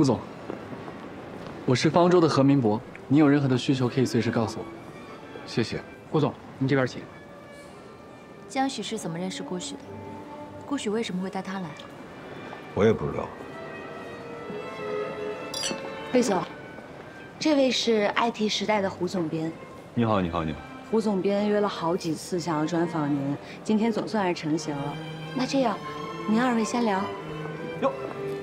顾总，我是方舟的何明博，你有任何的需求可以随时告诉我。谢谢，顾总，您这边请。江许是怎么认识顾许的？顾许为什么会带他来？我也不知道。魏总，这位是 IT 时代的胡总编。你好，你好，你好。胡总编约了好几次想要专访您，今天总算是成型了。那这样，您二位先聊。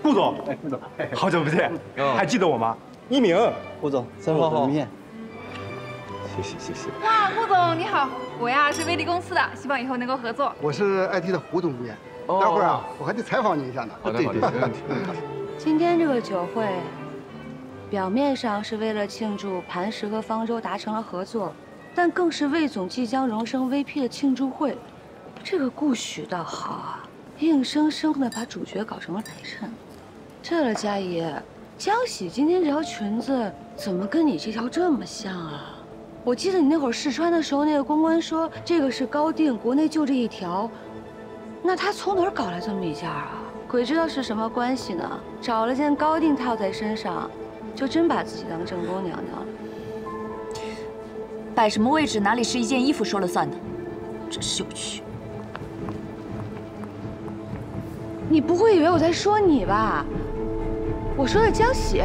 哟，顾总，哎，顾总，好久不见，还记得我吗？一鸣，顾总，三位同面。谢谢谢谢。哇，顾总你好，我呀是威力公司的，希望以后能够合作。我是 IT 的胡总编，待会儿啊，我还得采访你一下呢。好的好的，没问题。今天这个酒会，表面上是为了庆祝磐石和方舟达成了合作，但更是魏总即将荣升 VP 的庆祝会。这个顾许倒好啊，硬生生的把主角搞成了陪衬。对了，佳怡，江喜今天这条裙子怎么跟你这条这么像啊？我记得你那会儿试穿的时候，那个公关说这个是高定，国内就这一条。那他从哪儿搞来这么一件啊？鬼知道是什么关系呢？找了件高定套在身上，就真把自己当正宫娘娘了。摆什么位置，哪里是一件衣服说了算的？真是有趣。你不会以为我在说你吧？我说的江喜。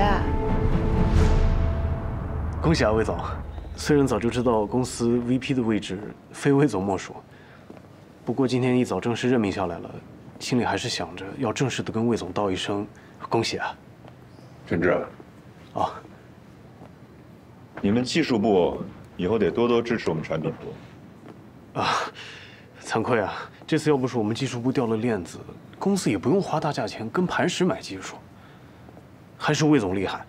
恭喜啊，魏总！虽然早就知道公司 VP 的位置非魏总莫属，不过今天一早正式任命下来了，心里还是想着要正式的跟魏总道一声恭喜啊。陈志，啊，你们技术部以后得多多支持我们产品部。啊，惭愧啊，这次要不是我们技术部掉了链子，公司也不用花大价钱跟磐石买技术。还是魏总厉害，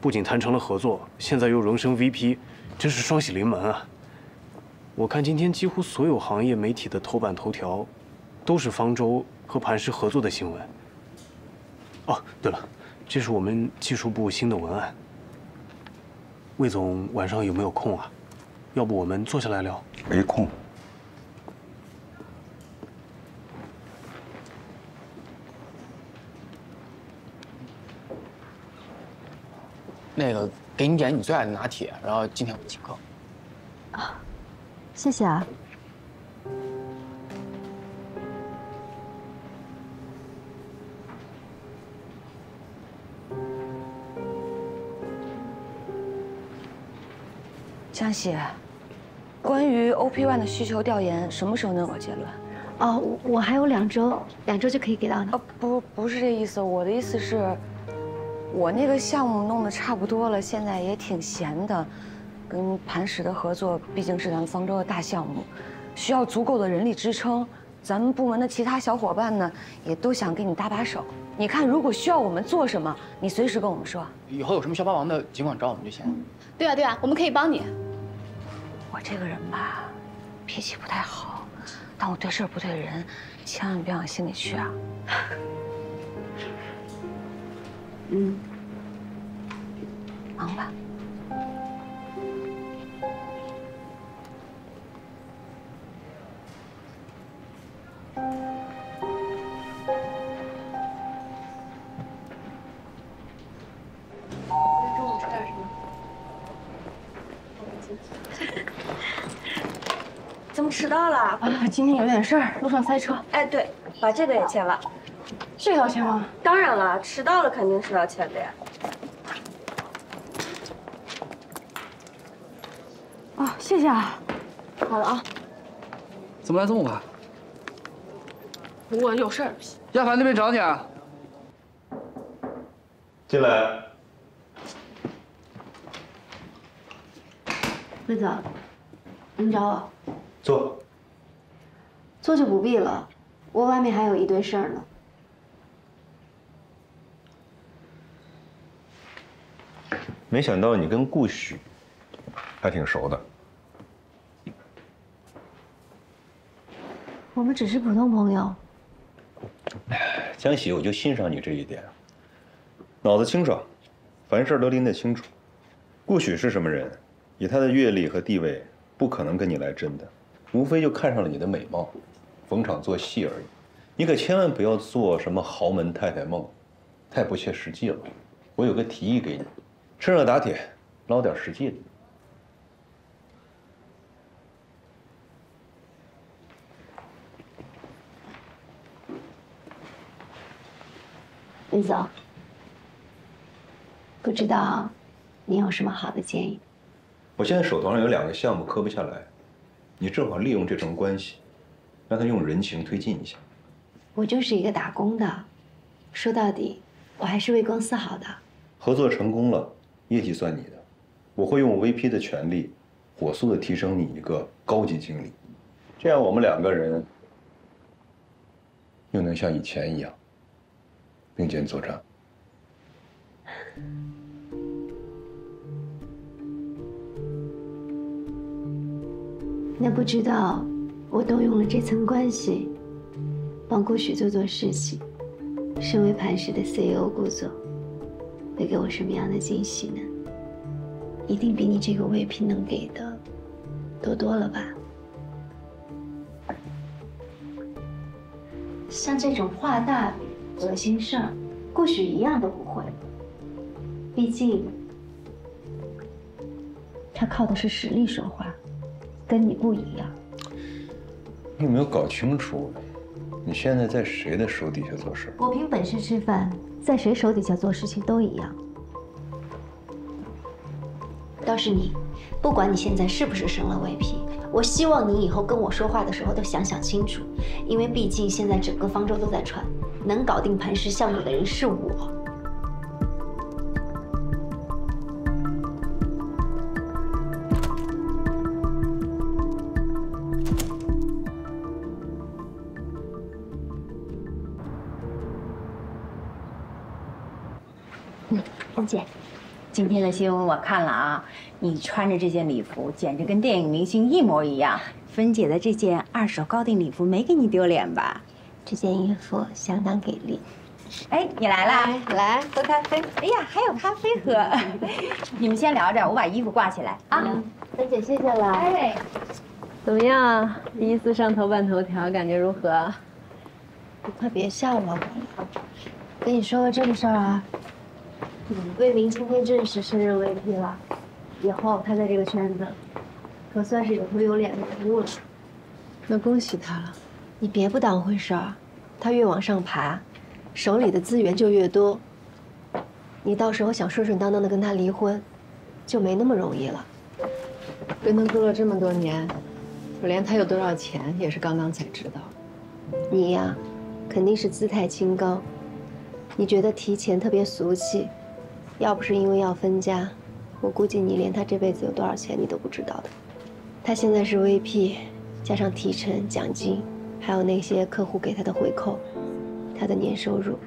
不仅谈成了合作，现在又荣升 VP。真是双喜临门啊！我看今天几乎所有行业媒体的头版头条，都是方舟和磐石合作的新闻。哦，对了，这是我们技术部新的文案。魏总晚上有没有空啊？要不我们坐下来聊？没空。那个。给你点你最爱的拿铁，然后今天我请客。啊，谢谢啊。江喜，关于 OP One 的需求调研，什么时候能有结论？哦，我还有两周，两周就可以给到你。哦，不，不是这意思，我的意思是。我那个项目弄得差不多了，现在也挺闲的。跟磐石的合作毕竟是咱们方舟的大项目，需要足够的人力支撑。咱们部门的其他小伙伴呢，也都想给你搭把手。你看，如果需要我们做什么，你随时跟我们说。以后有什么需要帮忙的，尽管找我们就行。对啊，对啊，我们可以帮你。我这个人吧，脾气不太好，但我对事不对人，千万别往心里去啊。嗯，忙吧。中午吃点什么？怎么迟到了？啊，今天有点事儿，路上塞车。哎，对，把这个也签了。这要钱吗？当然了，迟到了肯定是要钱的呀。哦，谢谢啊。好了啊。怎么来这么晚？我有事儿。亚凡那边找你啊。进来。魏总，您找我。坐。坐就不必了，我外面还有一堆事儿呢。没想到你跟顾许还挺熟的。我们只是普通朋友。江喜，我就欣赏你这一点，脑子清爽，凡事都拎得清楚。顾许是什么人？以他的阅历和地位，不可能跟你来真的，无非就看上了你的美貌，逢场作戏而已。你可千万不要做什么豪门太太梦，太不切实际了。我有个提议给你，趁热打铁，捞点实际的。李总，不知道您有什么好的建议？我现在手头上有两个项目磕不下来，你正好利用这层关系，让他用人情推进一下。我就是一个打工的，说到底，我还是为公司好的。合作成功了，业绩算你的。我会用 VP 的权利，火速的提升你一个高级经理，这样我们两个人又能像以前一样并肩作战。那不知道我动用了这层关系，帮顾许做做事情，身为磐石的 CEO 顾总，会给我什么样的惊喜呢？一定比你这个 VP 能给的多多了吧？像这种画大饼、恶心事儿，顾许一样都不会。毕竟他靠的是实力说话。跟你不一样，你有没有搞清楚，你现在在谁的手底下做事？我凭本事吃饭，在谁手底下做事情都一样。倒是你，不管你现在是不是升了 VP，我希望你以后跟我说话的时候都想想清楚，因为毕竟现在整个方舟都在传，能搞定磐石项目的人是我。今天的新闻我看了啊，你穿着这件礼服简直跟电影明星一模一样。芬姐的这件二手高定礼服没给你丢脸吧？这件衣服相当给力。哎，你来啦，来喝咖啡。哎呀，还有咖啡喝。你们先聊着，我把衣服挂起来啊。芬姐，谢谢了。哎，怎么样？第一次上头版头条，感觉如何？你快别笑我。跟你说个正事儿啊。魏明今天正式升任 VP 了，以后他在这个圈子可算是有头有脸的人物了。那恭喜他了。你别不当回事儿，他越往上爬，手里的资源就越多。你到时候想顺顺当当的跟他离婚，就没那么容易了。跟他过了这么多年，我连他有多少钱也是刚刚才知道。你呀，肯定是姿态清高。你觉得提钱特别俗气。要不是因为要分家，我估计你连他这辈子有多少钱你都不知道的。他现在是 VP，加上提成、奖金，还有那些客户给他的回扣，他的年收入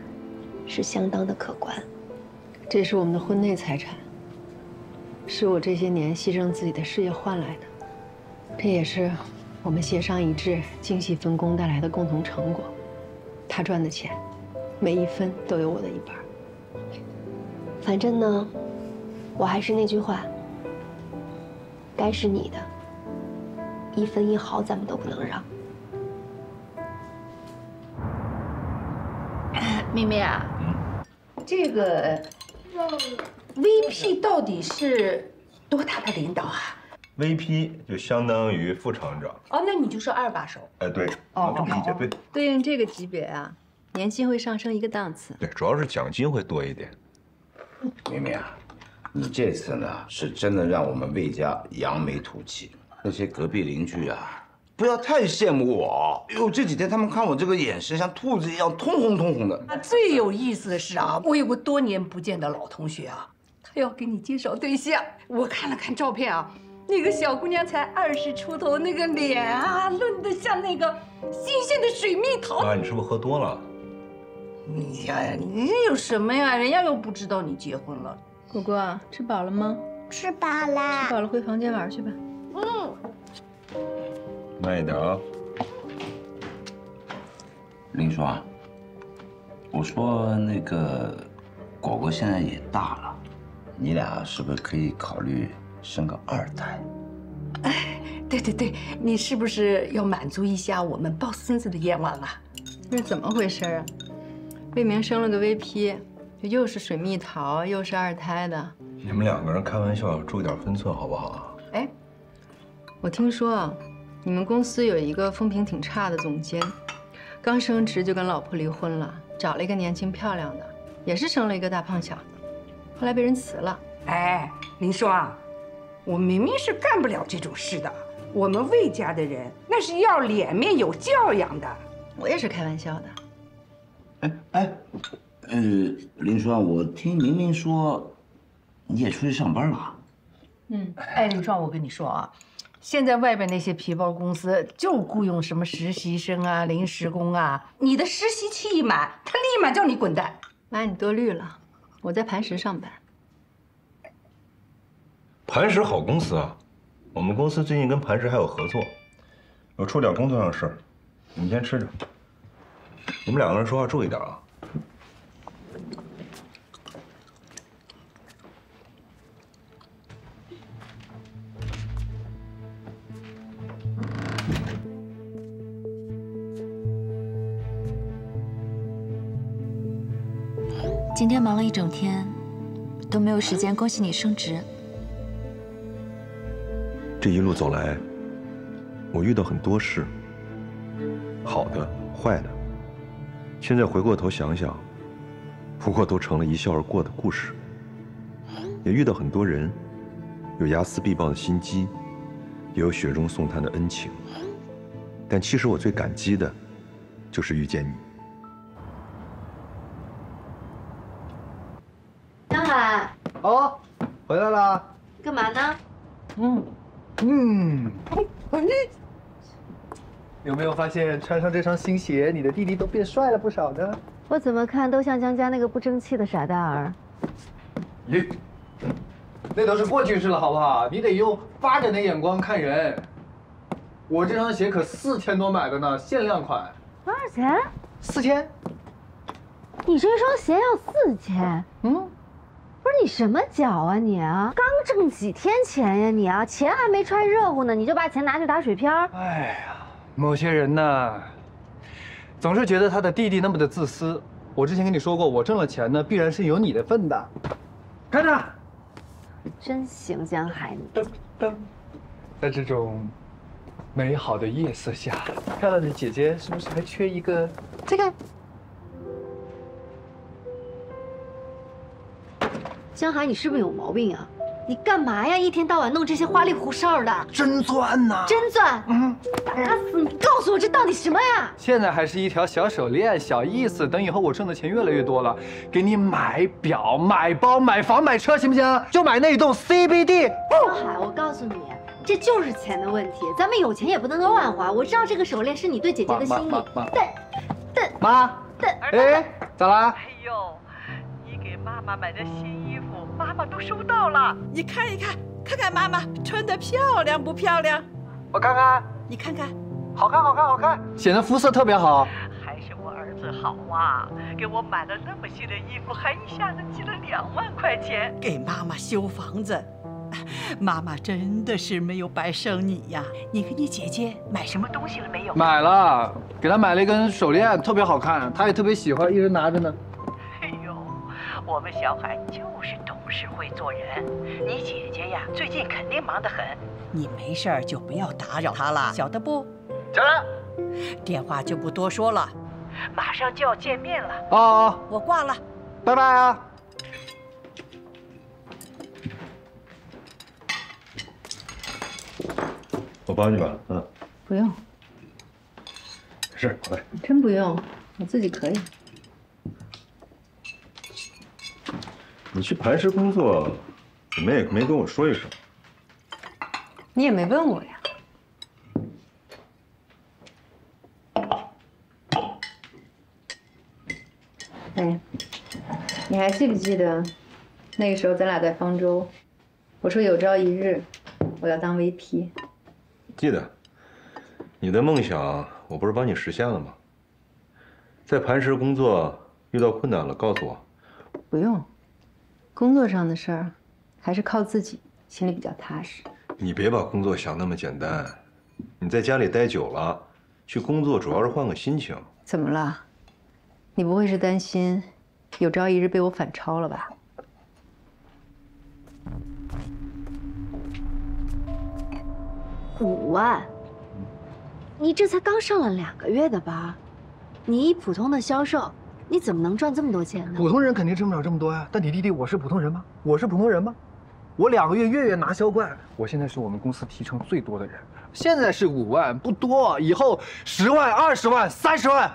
是相当的可观。这是我们的婚内财产，是我这些年牺牲自己的事业换来的，这也是我们协商一致、精细分工带来的共同成果。他赚的钱，每一分都有我的一半。反正呢，我还是那句话，该是你的，一分一毫咱们都不能让。咪咪啊，这个 VP 到底是多大的领导啊？VP 就相当于副厂长。哦，那你就说二把手。哎，对，哦这么理解对。对应这个级别啊，年薪会上升一个档次。对，主要是奖金会多一点。明明啊，你这次呢是真的让我们魏家扬眉吐气。那些隔壁邻居啊，不要太羡慕我。哎呦，这几天他们看我这个眼神像兔子一样通红通红的。啊，最有意思的是啊，我有个多年不见的老同学啊，他要给你介绍对象。我看了看照片啊，那个小姑娘才二十出头，那个脸啊，嫩得像那个新鲜的水蜜桃。啊，你是不是喝多了？你呀，你有什么呀？人家又不知道你结婚了。果果，吃饱了吗？吃饱了。吃饱了回房间玩去吧。嗯。慢一点啊。林叔啊，我说那个果果现在也大了，你俩是不是可以考虑生个二胎？哎，对对对，你是不是要满足一下我们抱孙子的愿望啊？这是怎么回事啊？魏明生了个 VP，这又是水蜜桃，又是二胎的。你们两个人开玩笑，注意点分寸好不好？哎，我听说啊，你们公司有一个风评挺差的总监，刚升职就跟老婆离婚了，找了一个年轻漂亮的，也是生了一个大胖小子，后来被人辞了。哎，林双，我明明是干不了这种事的。我们魏家的人那是要脸面、有教养的。我也是开玩笑的。哎哎，呃，林双，我听明明说你也出去上班了。嗯，哎，林双，我跟你说啊，现在外边那些皮包公司就雇佣什么实习生啊、临时工啊，你的实习期一满，他立马叫你滚蛋。妈，你多虑了，我在磐石上班。磐石好公司啊，我们公司最近跟磐石还有合作，我出点工作上的事儿，你们先吃着。你们两个人说话注意点啊。今天忙了一整天，都没有时间恭喜你升职。这一路走来，我遇到很多事，好的、坏的。现在回过头想想，不过都成了一笑而过的故事。也遇到很多人，有睚眦必报的心机，也有雪中送炭的恩情。但其实我最感激的，就是遇见你。江海，哦，回来了。干嘛呢？嗯嗯，你有没有发现穿上这双新鞋，你的弟弟都变帅了不少呢？我怎么看都像江家那个不争气的傻大儿。咦，那都是过去式了，好不好？你得用发展的眼光看人。我这双鞋可四千多买的呢，限量款。多少钱？四千。你这双鞋要四千？嗯，不是你什么脚啊你啊？刚挣几天钱呀你啊？钱还没揣热乎呢，你就把钱拿去打水漂？哎呀，某些人呢，总是觉得他的弟弟那么的自私。我之前跟你说过，我挣了钱呢，必然是有你的份的。看着，真行，江海你。在这种美好的夜色下，漂亮的姐姐是不是还缺一个这个？江海，你是不是有毛病啊？你干嘛呀？一天到晚弄这些花里胡哨的，真钻呐！真钻！嗯，打死你！告诉我这到底什么呀？现在还是一条小手链，小意思。等以后我挣的钱越来越多了，给你买表、买包、买房、买车，行不行？就买那一栋 CBD。江海，我告诉你，这就是钱的问题。咱们有钱也不能够乱花。我知道这个手链是你对姐姐的心意，但但妈，但哎，咋啦？哎呦，你给妈妈买的新衣服，妈妈都收到了。你看一看，看看妈妈穿的漂亮不漂亮？我看看，你看看，好看，好看，好看，显得肤色特别好。还是我儿子好啊，给我买了那么新的衣服，还一下子寄了两万块钱给妈妈修房子。妈妈真的是没有白生你呀！你给你姐姐买什么东西了没有？买了，给她买了一根手链，特别好看，她也特别喜欢，一直拿着呢。我们小海就是懂事会做人。你姐姐呀，最近肯定忙得很，你没事儿就不要打扰她了，晓得不？晓得。电话就不多说了，马上就要见面了。哦，我挂了，拜拜啊。我帮你吧，嗯，不用，没事，来。真不用，我自己可以。你去磐石工作，怎么也没跟我说一声？你也没问我呀。哎，你还记不记得那个时候咱俩在方舟？我说有朝一日我要当 VP。记得。你的梦想，我不是帮你实现了吗？在磐石工作遇到困难了，告诉我。不用，工作上的事儿还是靠自己，心里比较踏实。你别把工作想那么简单。你在家里待久了，去工作主要是换个心情。怎么了？你不会是担心有朝一日被我反超了吧？五万？你这才刚上了两个月的班，你一普通的销售，你怎么能赚这么多钱呢？普通人肯定挣不了这么多呀。但你弟弟，我是普通人吗？我是普通人吗？我两个月月月拿销冠，我现在是我们公司提成最多的人。现在是五万，不多，以后十万、二十万、三十万。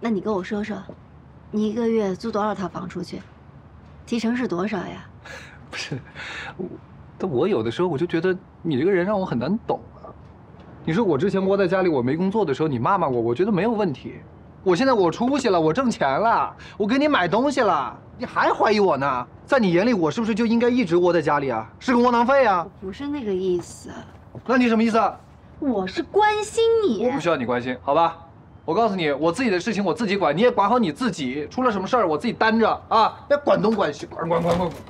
那你跟我说说，你一个月租多少套房出去？提成是多少呀？不是，我，但我有的时候我就觉得你这个人让我很难懂啊。你说我之前窝在家里我没工作的时候，你骂骂我，我觉得没有问题。我现在我出息了，我挣钱了，我给你买东西了，你还怀疑我呢？在你眼里，我是不是就应该一直窝在家里啊？是个窝囊废啊？不是那个意思。那你什么意思？我是关心你。我不需要你关心，好吧？我告诉你，我自己的事情我自己管，你也管好你自己。出了什么事儿，我自己担着啊！别管东管西，管管管管管。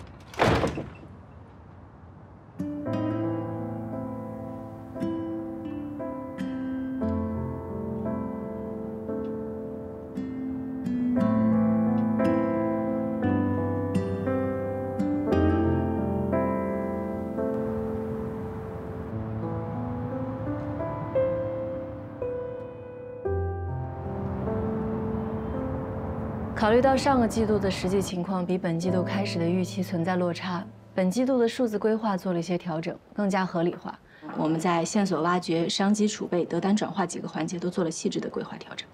虑到上个季度的实际情况比本季度开始的预期存在落差，本季度的数字规划做了一些调整，更加合理化。我们在线索挖掘、商机储备、得单转化几个环节都做了细致的规划调整。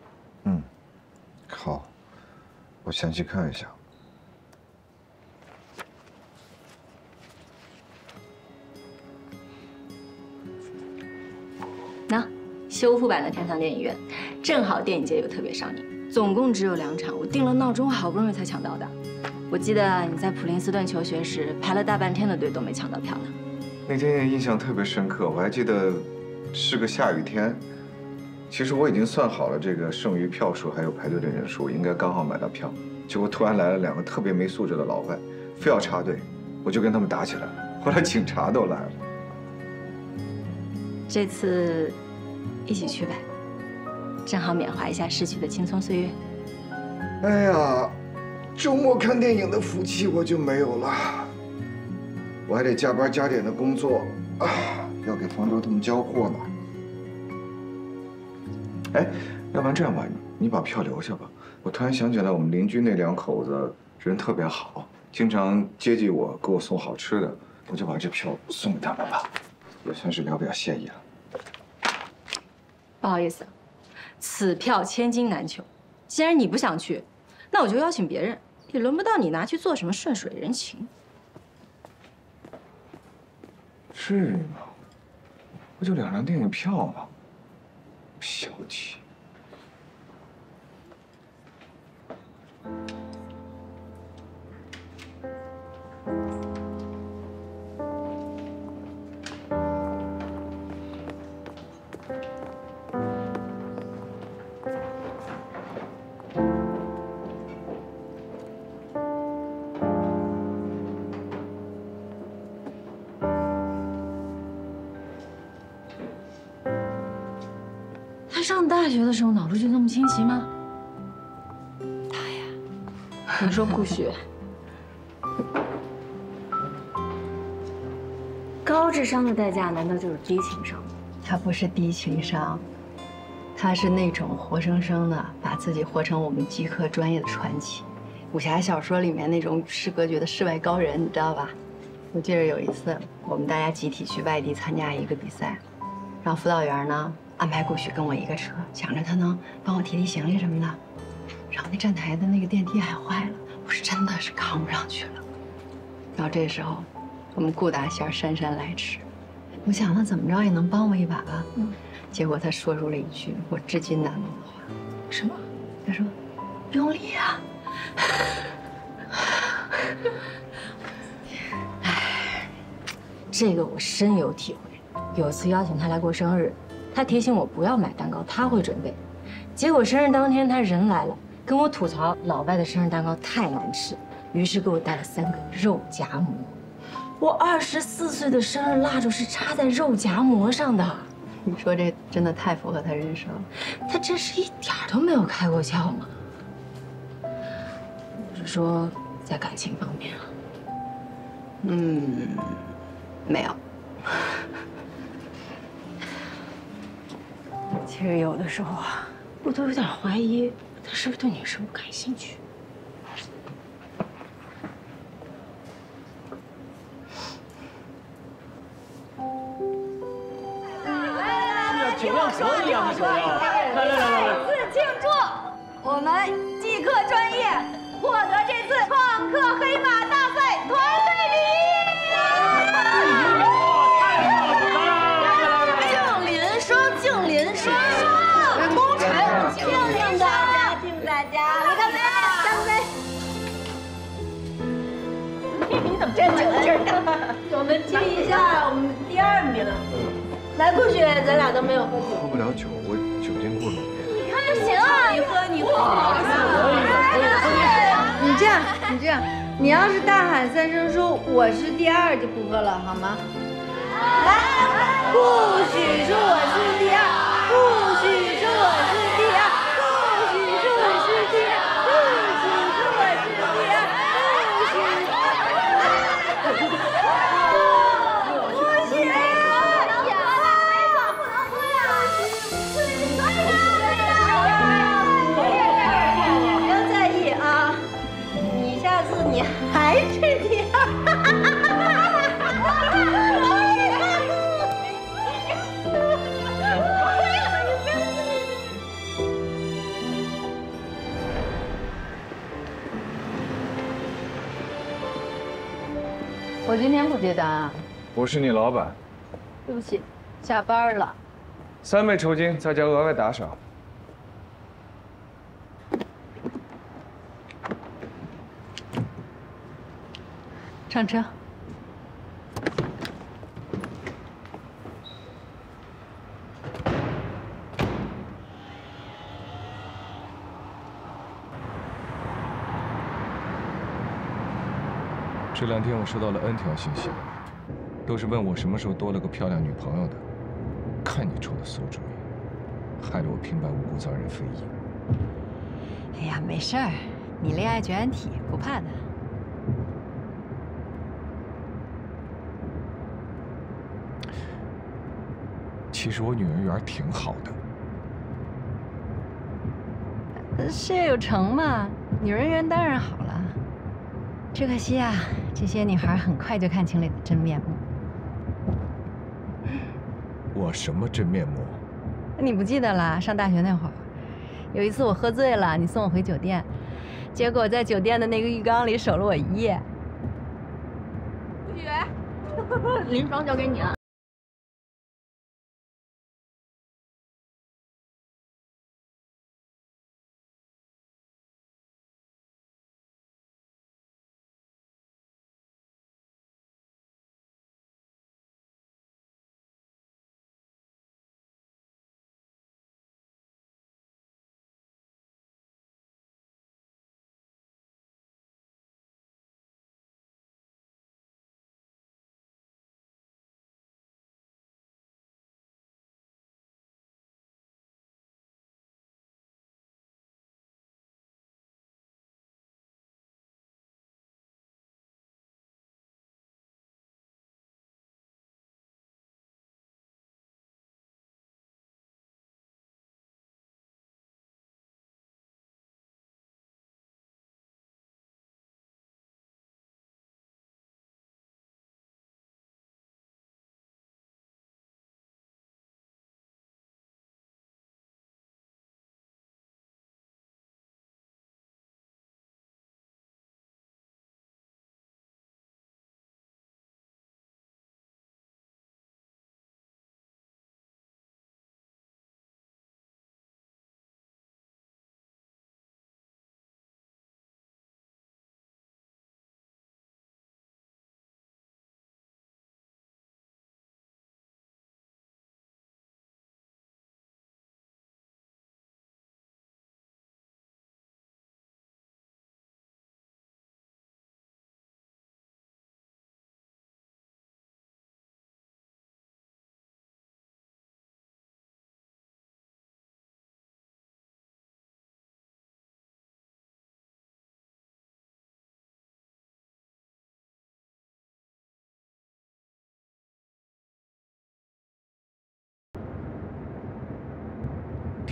嗯，好，我详细看一下。那修复版的天堂电影院，正好电影节有特别上映。总共只有两场，我定了闹钟，好不容易才抢到的。我记得你在普林斯顿求学时排了大半天的队都没抢到票呢。那天印象特别深刻，我还记得是个下雨天。其实我已经算好了这个剩余票数还有排队的人数，应该刚好买到票。结果突然来了两个特别没素质的老外，非要插队，我就跟他们打起来了。后来警察都来了。这次一起去呗。正好缅怀一下逝去的青葱岁月。哎呀，周末看电影的福气我就没有了，我还得加班加点的工作啊，要给方舟他们交货呢。哎，要不然这样吧，你把票留下吧。我突然想起来，我们邻居那两口子人特别好，经常接济我，给我送好吃的，我就把这票送给他们吧，也算是聊表谢意了。不好意思。此票千金难求，既然你不想去，那我就邀请别人，也轮不到你拿去做什么顺水人情。至于吗？不就两张电影票吗？小气。学的时候脑子就那么清奇吗？他呀，你说顾雪，高智商的代价难道就是低情商？他不是低情商，他是那种活生生的把自己活成我们机科专业的传奇，武侠小说里面那种与世隔绝的世外高人，你知道吧？我记得有一次，我们大家集体去外地参加一个比赛，让辅导员呢。安排顾许跟我一个车，想着他能帮我提提行李什么的。然后那站台的那个电梯还坏了，我是真的是扛不上去了。然后这时候，我们顾大仙姗姗来迟，我想他怎么着也能帮我一把吧。嗯。结果他说出了一句我至今难忘的话。什么？他说：“用力啊！”哎，这个我深有体会。有一次邀请他来过生日。他提醒我不要买蛋糕，他会准备。结果生日当天他人来了，跟我吐槽老外的生日蛋糕太难吃，于是给我带了三个肉夹馍。我二十四岁的生日蜡烛是插在肉夹馍上的。你说这真的太符合他人生了。他真是一点都没有开过窍吗？我。是说在感情方面啊？嗯，没有。其实有的时候啊，我都有点怀疑他是不是对女生不感兴趣。酒量可以啊，酒量！来来来，再次庆祝我们技科专业获得这次创客黑马大这酒劲儿大？我们敬一下我们第二名。来，顾雪，咱俩都没有喝酒。喝不了酒，我酒精过敏。你看就行啊，你喝你喝。你这样，你这样，你要是大喊三声说我是第二，就不喝了，好吗？来，不许说我是第二，不天不接单啊，我是你老板，对不起，下班了。三倍酬金，再加额外打赏。上车。这两天我收到了 N 条信息，都是问我什么时候多了个漂亮女朋友的。看你出的馊主意，害得我平白无故遭人非议。哎呀，没事儿，你恋爱绝缘体，不怕的。其实我女人缘挺好的，事业有成嘛，女人缘当然好了。只可惜啊，这些女孩很快就看清了你的真面目。我什么真面目？你不记得了？上大学那会儿，有一次我喝醉了，你送我回酒店，结果在酒店的那个浴缸里守了我一夜。不许，林双交给你了。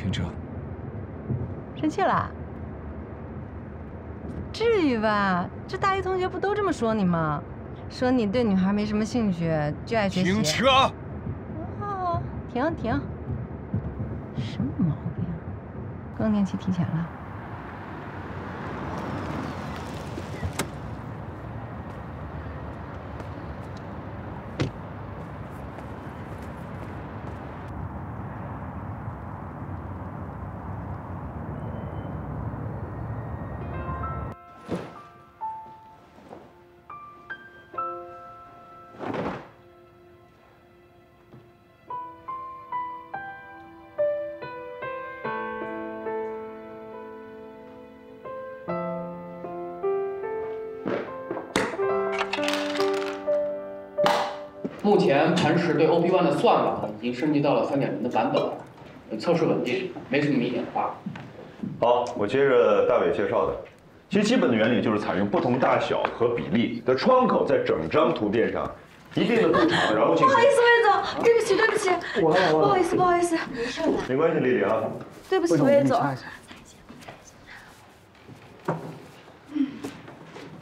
停车。生气了？至于吧？这大一同学不都这么说你吗？说你对女孩没什么兴趣，就爱学习。停车！哦，停停。什么毛病？更年期提前了。目前磐石对 OP One 的算法已经升级到了三点零的版本，测试稳定，没什么明显的 bug。好，我接着大伟介绍的。其实基本的原理就是采用不同大小和比例的窗口，在整张图片上一定的度长，然后进行。不好意思，魏总，对不起，对不起，不好意思，不好意思，没事的。没关系，丽丽啊。对不起，魏总。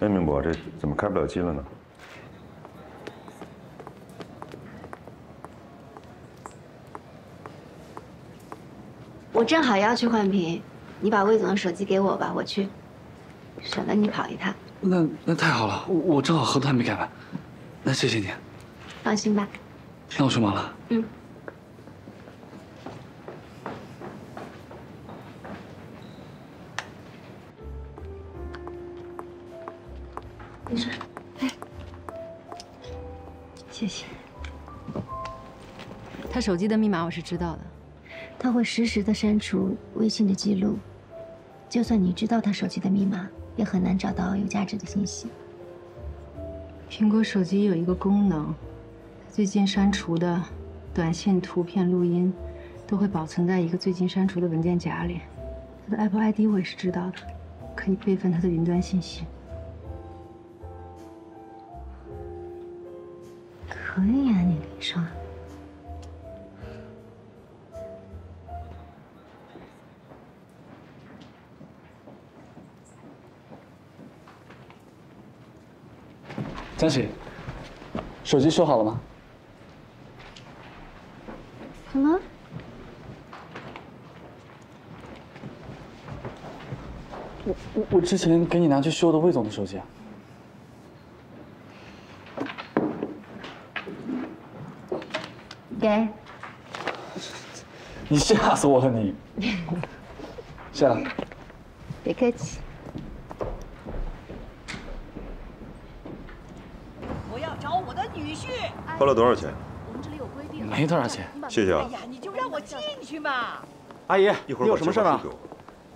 哎，明博，这怎么开不了机了呢？我正好要去换屏，你把魏总的手机给我吧，我去，省得你跑一趟。那那太好了，我我正好合同还没改完，那谢谢你。放心吧。那我去忙了。嗯。没事。哎，谢谢。他手机的密码我是知道的。他会实时的删除微信的记录，就算你知道他手机的密码，也很难找到有价值的信息。苹果手机有一个功能，最近删除的短信、图片、录音，都会保存在一个最近删除的文件夹里。他的 Apple ID 我也是知道的，可以备份他的云端信息。可以啊，你林双。江喜，手机修好了吗？什么？我我我之前给你拿去修的魏总的手机啊。给。你吓死我了你！谢了。别客气。我要找我的女婿。花了多少钱？我们这里有规定。没多少钱。谢谢啊哎。呀，你就让我进去嘛！阿姨，一会儿你有什么事吗？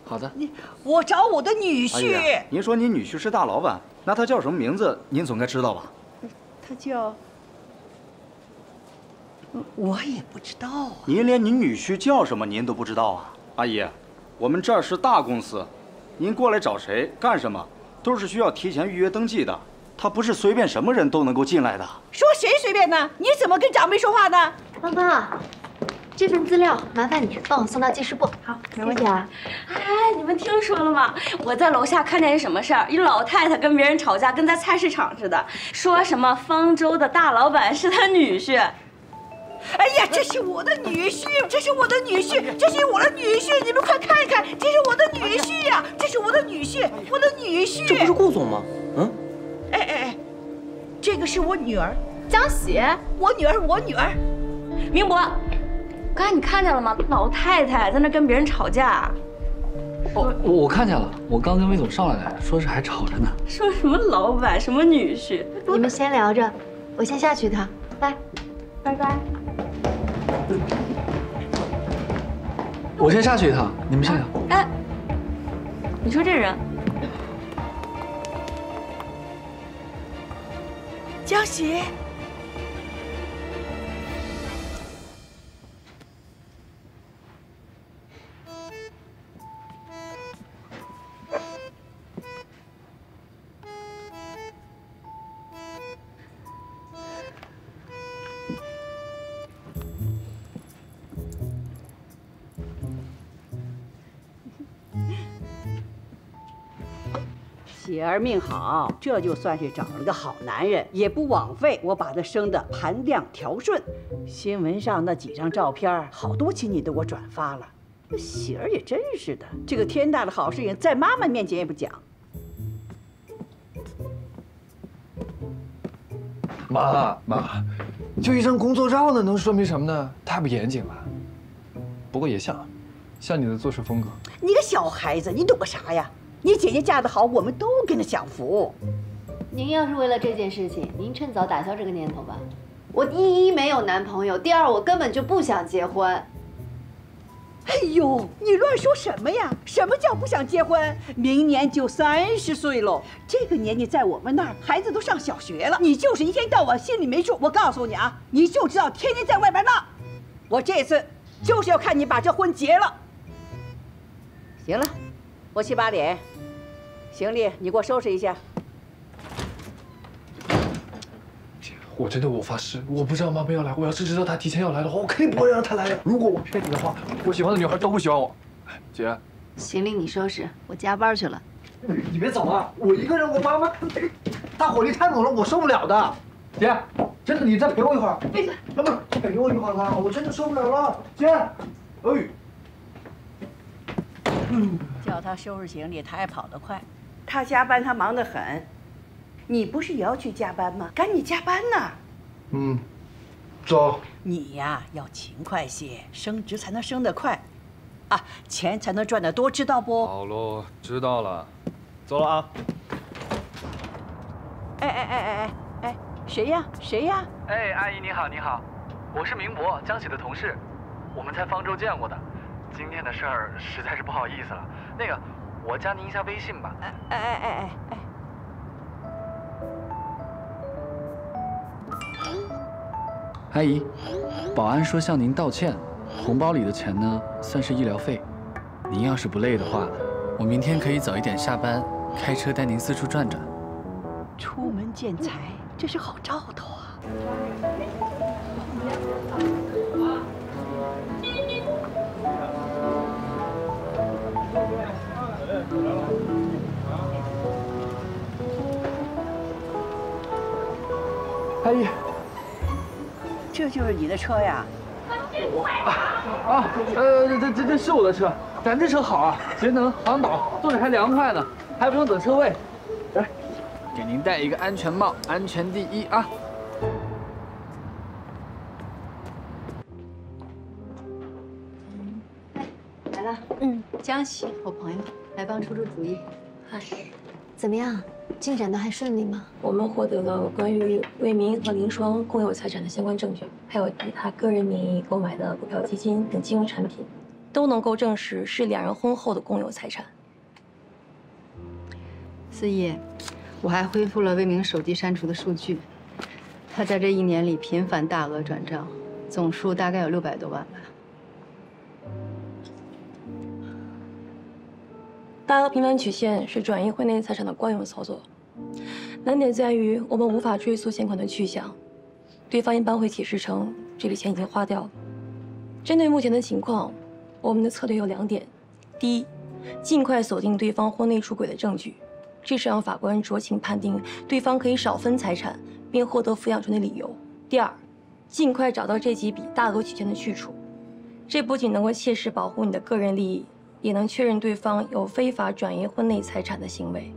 好的。你我找我的女阿姨婿，，您说您女婿是大老板，那他叫什么名字？您总该知道吧？他叫……我也不知道啊。您连您女婿叫什么您都不知道啊？阿姨，我们这儿是大公司，您过来找谁干什么，都是需要提前预约登记的。他不是随便什么人都能够进来的。说谁随便呢？你怎么跟长辈说话呢？芳芳，这份资料麻烦你帮我送到技术部。好，没问题啊。哎，你们听说了吗？我在楼下看见一什么事儿？一老太太跟别人吵架，跟在菜市场似的，说什么方舟的大老板是她女婿。哎呀，这是我的女婿，这是我的女婿，这是我的女婿，你们快看看，这是我的女婿呀，这是我的女婿，我的女婿。这不是顾总吗？嗯，哎哎哎，这个是我女儿江喜，我女儿，我女儿。明博，刚才你看见了吗？老太太在那跟别人吵架，哦，我我看见了，我刚跟魏总上来，说是还吵着呢。说什么老板，什么女婿。你们先聊着，我先下去一趟，拜，拜拜。我先下去一趟，你们先聊。哎，你说这人，江喜，喜儿命好，这就算是找了个好男人，也不枉费我把他生的盘亮条顺。新闻上那几张照片，好多亲戚都给我转发了。这喜儿也真是的，这个天大的好事情，在妈妈面前也不讲。妈妈，就一张工作照呢，能说明什么呢？太不严谨了。不过也像，像你的做事风格。你个小孩子，你懂个啥呀？你姐姐嫁得好，我们都跟着享福。您要是为了这件事情，您趁早打消这个念头吧。我第一没有男朋友，第二我根本就不想结婚。哎呦，你乱说什么呀？什么叫不想结婚？明年就三十岁喽，这个年纪在我们那儿，孩子都上小学了。你就是一天到晚心里没数。我告诉你啊，你就知道天天在外边闹。我这次就是要看你把这婚结了。我去八点，行李你给我收拾一下。我真的，我发誓，我不知道妈妈要来。我要是知道她提前要来的话，我肯定不会让她来的。如果我骗你的话，我喜欢的女孩都不喜欢我。姐，行李你收拾，我加班去了。你别走啊！我一个人，我妈妈大火力太猛了，我受不了的。姐，真的，你再陪我一会儿。闭嘴！不是，陪我一会儿啊！我真的受不了了。姐，哎。嗯，叫他收拾行李，他还跑得快。他加班，他忙得很。你不是也要去加班吗？赶紧加班呐。嗯，走。你呀，要勤快些，升职才能升得快，啊，钱才能赚得多，知道不？好喽，知道了，走了啊。哎哎哎哎哎哎，谁呀？谁呀？哎，阿姨你好，你好，我是明博，江喜的同事，我们在方舟见过的。今天的事儿实在是不好意思了，那个，我加您一下微信吧。哎哎哎哎哎。阿姨，保安说向您道歉，红包里的钱呢算是医疗费。您要是不累的话，我明天可以早一点下班，开车带您四处转转。出门见财，这是好兆头啊！这就是你的车呀？啊啊，呃，这这这是我的车，咱这车好啊，节能环保，坐着还凉快呢，还不用等车位。来，给您戴一个安全帽，安全第一啊！来了，嗯，江喜，我朋友，来帮出出主意。嗨，怎么样？进展的还顺利吗？我们获得了关于魏明和林双共有财产的相关证据，还有以他个人名义购买的股票基金等金融产品，都能够证实是两人婚后的共有财产。四爷，我还恢复了魏明手机删除的数据，他在这一年里频繁大额转账，总数大概有六百多万吧。大额频繁曲线是转移婚内财产的惯用操作。难点在于，我们无法追溯现款的去向，对方一般会解释成这笔钱已经花掉。了。针对目前的情况，我们的策略有两点：第一，尽快锁定对方婚内出轨的证据，这是让法官酌情判定对方可以少分财产并获得抚养权的理由；第二，尽快找到这几笔大额取钱的去处，这不仅能够切实保护你的个人利益，也能确认对方有非法转移婚内财产的行为。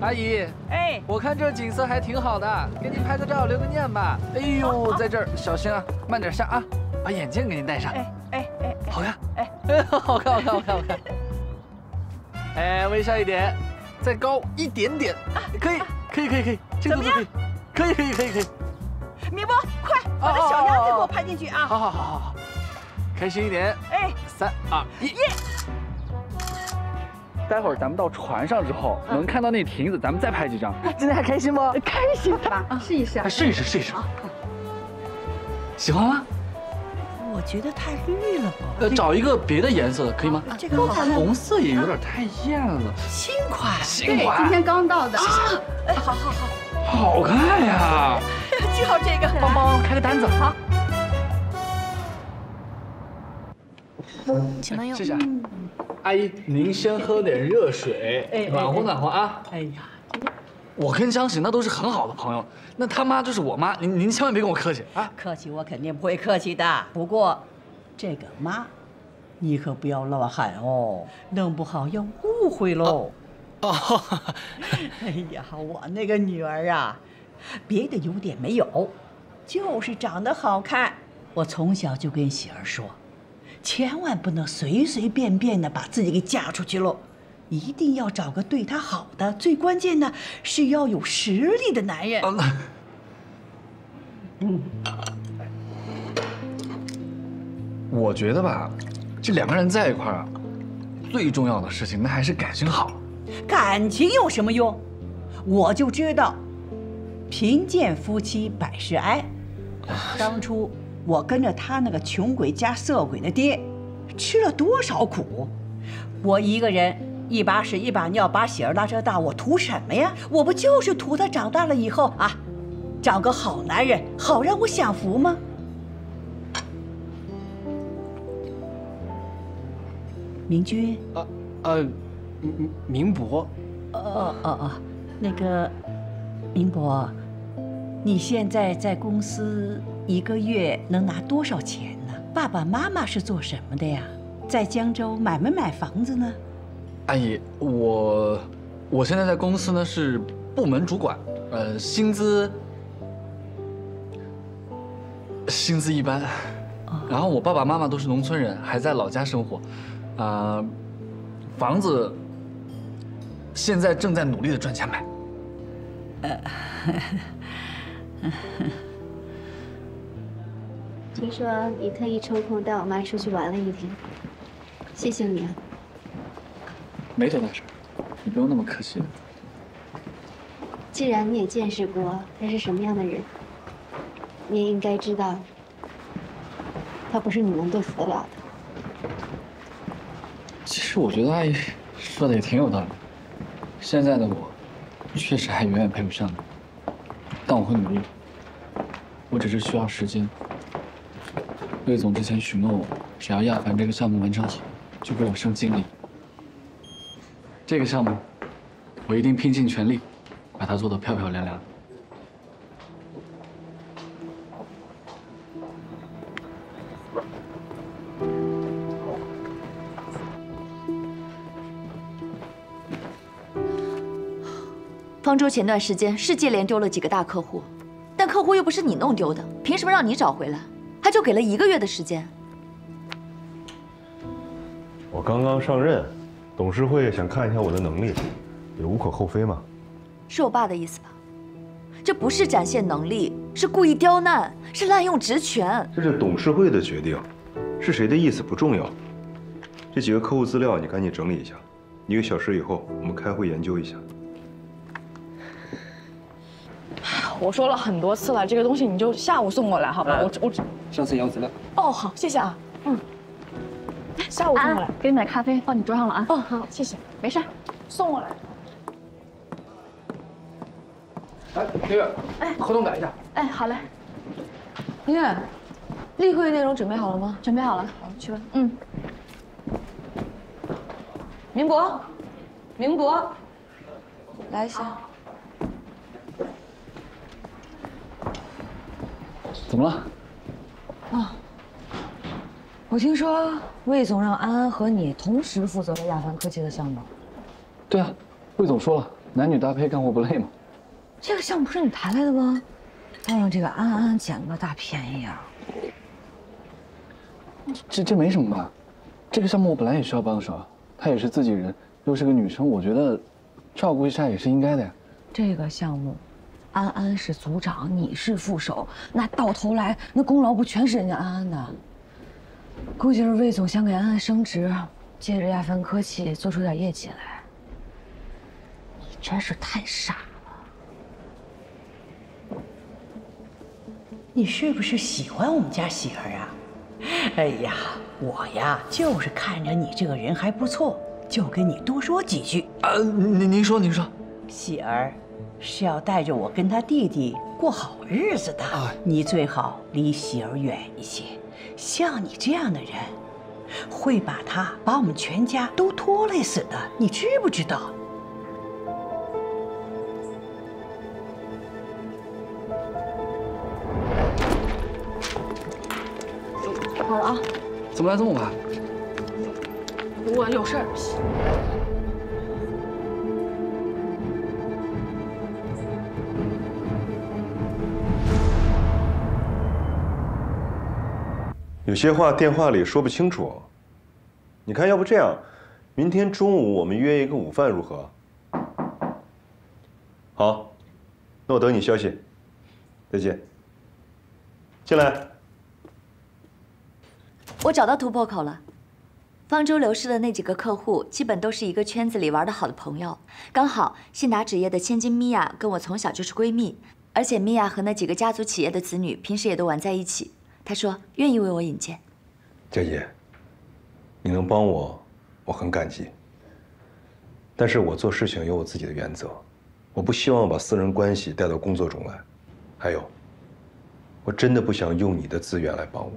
阿姨，哎，我看这景色还挺好的，给你拍个照留个念吧。哎呦，在这儿小心啊，慢点下啊，把眼镜给你戴上。哎哎哎，好看，哎，好看好看好看好看。哎，微笑一点，再高一点点，可以可以可以可以，这个动作可以，可以可以可以可以。明波，快把这小鸭子给我拍进去啊！好好好好好，开心一点。哎，三二一。待会儿咱们到船上之后，能看到那亭子，咱们再拍几张。今天还开心吗？开心吧，试一试。试一试，试一试。喜欢吗？我觉得太绿了吧。呃，找一个别的颜色的可以吗？这个红色也有点太艳了。新款，新款，今天刚到的。好好好。好看呀！就要这个。帮帮开个单子。好。请慢用。谢谢。阿姨，您先喝点热水，暖和暖和啊。哎呀，我跟江喜那都是很好的朋友，那他妈就是我妈，您您千万别跟我客气啊。客气我肯定不会客气的，不过这个妈，你可不要乱喊哦，弄不好要误会喽。哦，哎呀，我那个女儿啊，别的优点没有，就是长得好看。我从小就跟喜儿说，千万不能随随便便的把自己给嫁出去喽，一定要找个对她好的，最关键的是要有实力的男人。嗯，我觉得吧，这两个人在一块儿啊，最重要的事情那还是感情好。感情有什么用？我就知道，贫贱夫妻百事哀。当初我跟着他那个穷鬼加色鬼的爹，吃了多少苦？我一个人一把屎一把尿把喜儿拉扯大，我图什么呀？我不就是图他长大了以后啊，找个好男人，好让我享福吗？明君，呃呃，明明博，哦哦哦，那个明博，你现在在公司一个月能拿多少钱呢？爸爸妈妈是做什么的呀？在江州买没买房子呢？阿姨，我我现在在公司呢是部门主管，呃，薪资薪资一般。然后我爸爸妈妈都是农村人，还在老家生活，啊，房子现在正在努力的赚钱买。听说你特意抽空带我妈出去玩了一天，谢谢你啊。没多大事，你不用那么客气。既然你也见识过他是什么样的人，你也应该知道，他不是你能对付得了的。其实我觉得阿姨说的也挺有道理。现在的我，确实还远远配不上你，但我会努力。我只是需要时间。魏总之前许诺我，只要亚凡这个项目完成好，就给我升经理。这个项目，我一定拼尽全力，把它做得漂漂亮亮。方舟前段时间是接连丢了几个大客户，但客户又不是你弄丢的，凭什么让你找回来？他就给了一个月的时间。我刚刚上任，董事会想看一下我的能力，也无可厚非嘛。是我爸的意思吧？这不是展现能力，是故意刁难，是滥用职权。这是董事会的决定，是谁的意思不重要。这几个客户资料你赶紧整理一下，一个小时以后我们开会研究一下。我说了很多次了，这个东西你就下午送过来，好吧？我我上次要资料。哦，好，谢谢啊。嗯，下午送过来，给你买咖啡，放你桌上了啊。哦，好，谢谢，没事，送过来。哎，林月，哎，合同改一下。哎，好嘞。林月，例会内容准备好了吗？准备好了，好，去吧。嗯。明博，明博，来一下。怎么了？啊，我听说魏总让安安和你同时负责了亚凡科技的项目。对啊，魏总说了，男女搭配干活不累嘛。这个项目不是你谈来的吗？还让这个安安捡了个大便宜啊！这这没什么吧？这个项目我本来也需要帮手，她也是自己人，又是个女生，我觉得照顾一下也是应该的呀。这个项目。安安是组长，你是副手，那到头来那功劳不全是人家安安的？估计是魏总想给安安升职，借着亚凡科技做出点业绩来。你真是太傻了！你是不是喜欢我们家喜儿啊？哎呀，我呀就是看着你这个人还不错，就跟你多说几句。啊，您您说您说，喜儿。是要带着我跟他弟弟过好日子的，你最好离喜儿远一些。像你这样的人，会把他把我们全家都拖累死的，你知不知道？好了啊，怎么来这么晚？我有事儿。有些话电话里说不清楚。你看，要不这样，明天中午我们约一个午饭如何？好，那我等你消息。再见。进来。我找到突破口了。方舟流失的那几个客户，基本都是一个圈子里玩得好的朋友。刚好信达纸业的千金米娅跟我从小就是闺蜜，而且米娅和那几个家族企业的子女平时也都玩在一起。他说愿意为我引荐。佳怡，你能帮我，我很感激。但是我做事情有我自己的原则，我不希望把私人关系带到工作中来。还有，我真的不想用你的资源来帮我。